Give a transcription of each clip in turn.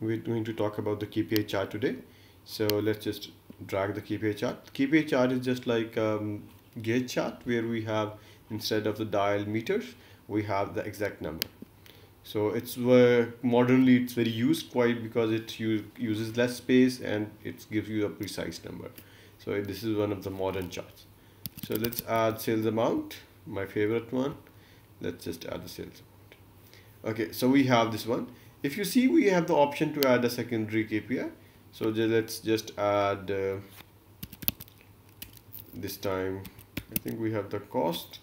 we're going to talk about the KPI chart today. So let's just drag the KPI chart. KPI chart is just like um, gauge chart where we have instead of the dial meters, we have the exact number. So it's uh, modernly it's very used quite because it use, uses less space and it gives you a precise number. So this is one of the modern charts. So let's add sales amount, my favorite one. Let's just add the sales amount. Okay, so we have this one. If you see, we have the option to add a secondary KPI. So let's just add uh, this time. I think we have the cost.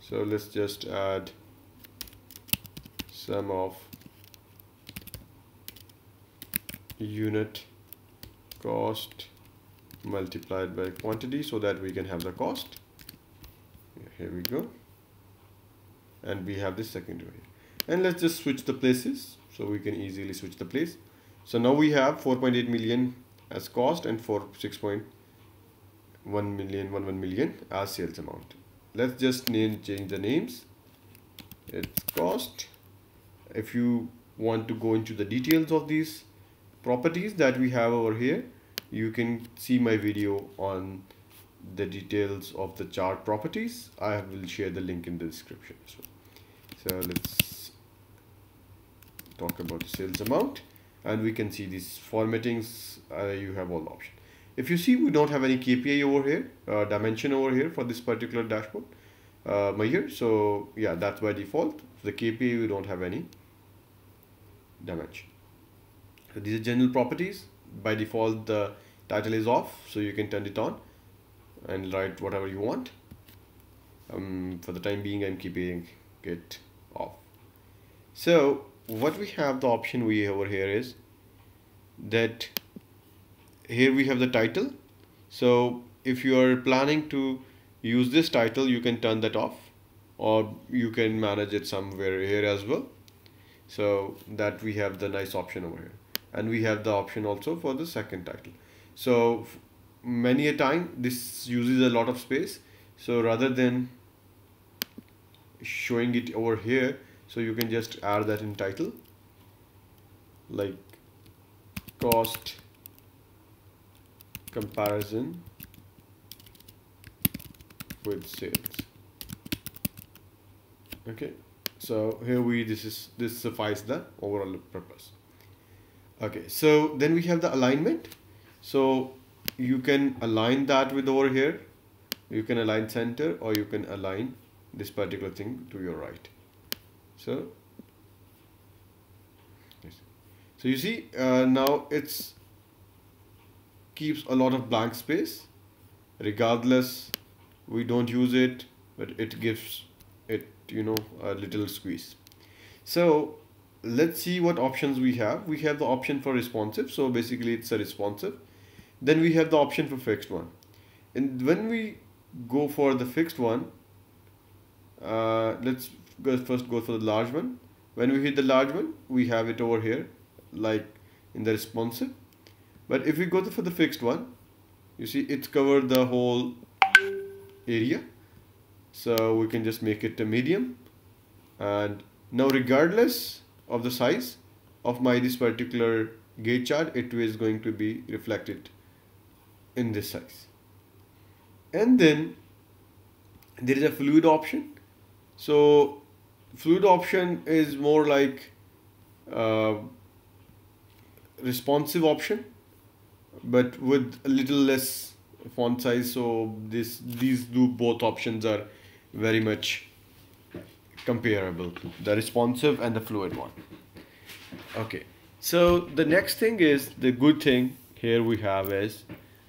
So let's just add sum of unit cost multiplied by quantity so that we can have the cost here we go and we have this secondary and let's just switch the places so we can easily switch the place. So now we have 4.8 million as cost and for 6.1 million 1 1 million as sales amount. Let's just name change the names. It's cost. If you want to go into the details of these properties that we have over here you can see my video on the details of the chart properties. I will share the link in the description so, so let's talk about the sales amount and we can see these formattings uh, you have all the options if you see we don't have any KPI over here uh, dimension over here for this particular dashboard uh, measure so yeah that's by default. The KPI we don't have any dimension so these are general properties. By default the title is off so you can turn it on and write whatever you want. Um, for the time being I'm keeping it off. So what we have the option we over here is that here we have the title. So if you are planning to use this title you can turn that off or you can manage it somewhere here as well. So that we have the nice option over here. And we have the option also for the second title. So many a time this uses a lot of space. So rather than showing it over here so you can just add that in title like cost comparison with sales. Okay so here we this is this suffice the overall purpose. Okay so then we have the alignment. So you can align that with over here. You can align center or you can align this particular thing to your right so so you see uh, now it's keeps a lot of blank space. Regardless we don't use it but it gives it you know a little squeeze. So let's see what options we have. We have the option for responsive. So basically it's a responsive. Then we have the option for fixed one. And when we go for the fixed one uh, let's first go for the large one. When we hit the large one we have it over here like in the responsive. But if we go for the fixed one you see it's covered the whole area. So we can just make it a medium. And now regardless of the size of my this particular gauge chart it is going to be reflected in this size. And then there is a fluid option. So fluid option is more like uh, responsive option but with a little less font size so this these do both options are very much comparable the responsive and the fluid one okay so the next thing is the good thing here we have is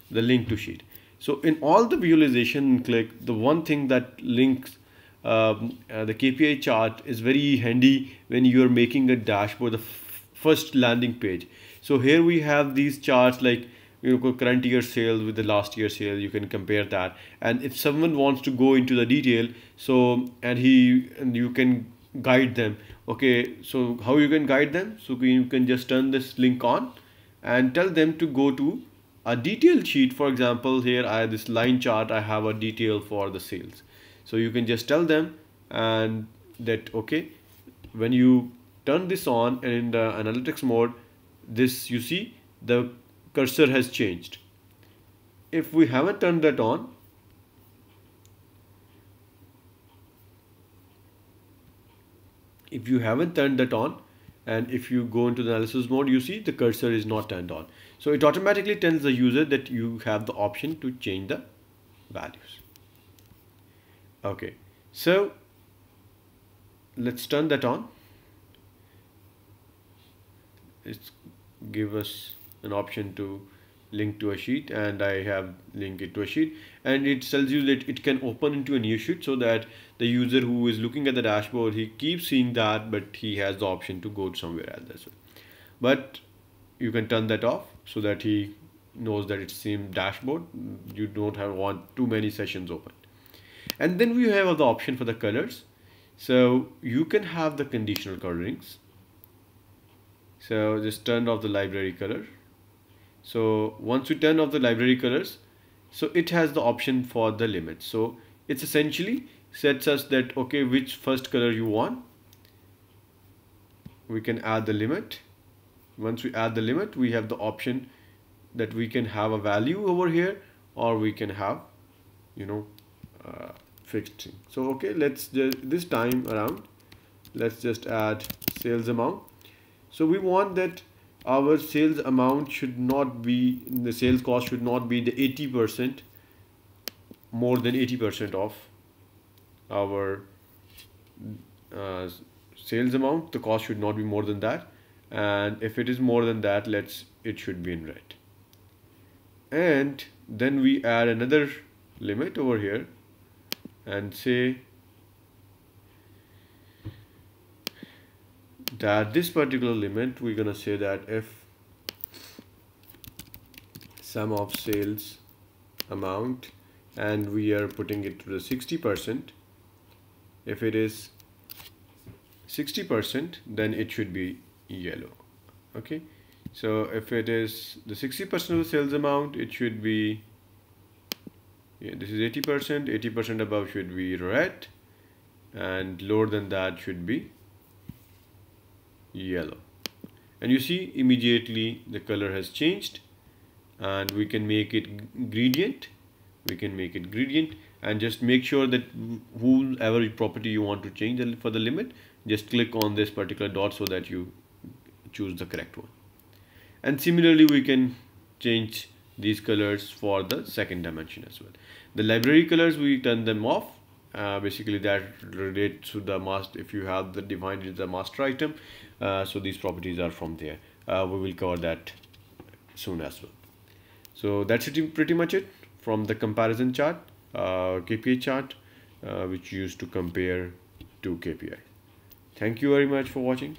the link to sheet. So in all the visualization Qlik the one thing that links um, uh, the KPI chart is very handy when you are making a dashboard, the first landing page. So here we have these charts like you know current year sales with the last year sale. You can compare that. And if someone wants to go into the detail so and he and you can guide them. Okay so how you can guide them? So you can just turn this link on and tell them to go to a detailed sheet. For example here I have this line chart I have a detail for the sales so you can just tell them and that okay when you turn this on and in the analytics mode this you see the cursor has changed. If we haven't turned that on if you haven't turned that on and if you go into the analysis mode you see the cursor is not turned on. So it automatically tells the user that you have the option to change the values okay. So let's turn that on. It's give us an option to link to a sheet and I have linked it to a sheet. And it tells you that it can open into a new sheet so that the user who is looking at the dashboard he keeps seeing that but he has the option to go somewhere else but you can turn that off so that he knows that it's same dashboard. You don't have want too many sessions open and then we have the option for the colors. So you can have the conditional colorings. So just turn off the library color. So once we turn off the library colors so it has the option for the limit. So it's essentially sets us that okay which first color you want. We can add the limit. Once we add the limit we have the option that we can have a value over here or we can have you know uh, fixed thing. So okay let's just this time around let's just add sales amount. So we want that our sales amount should not be the sales cost should not be the 80 percent more than 80 percent of our uh, sales amount. The cost should not be more than that. And if it is more than that let's it should be in red. And then we add another limit over here and say that this particular limit we're gonna say that if sum of sales amount and we are putting it to the 60 percent if it is 60 percent then it should be yellow okay? So if it is the 60 percent of the sales amount it should be yeah, this is 80 percent. 80 percent above should be red. And lower than that should be yellow. And you see immediately the color has changed. And we can make it gradient. We can make it gradient. And just make sure that whoever property you want to change for the limit just click on this particular dot so that you choose the correct one. And similarly we can change these colors for the second dimension as well. The library colors we turn them off. Uh, basically that relates to the master if you have the defined as the master item. Uh, so these properties are from there. Uh, we will cover that soon as well. So that's it pretty much it from the comparison chart uh, KPI chart uh, which used to compare to KPI thank you very much for watching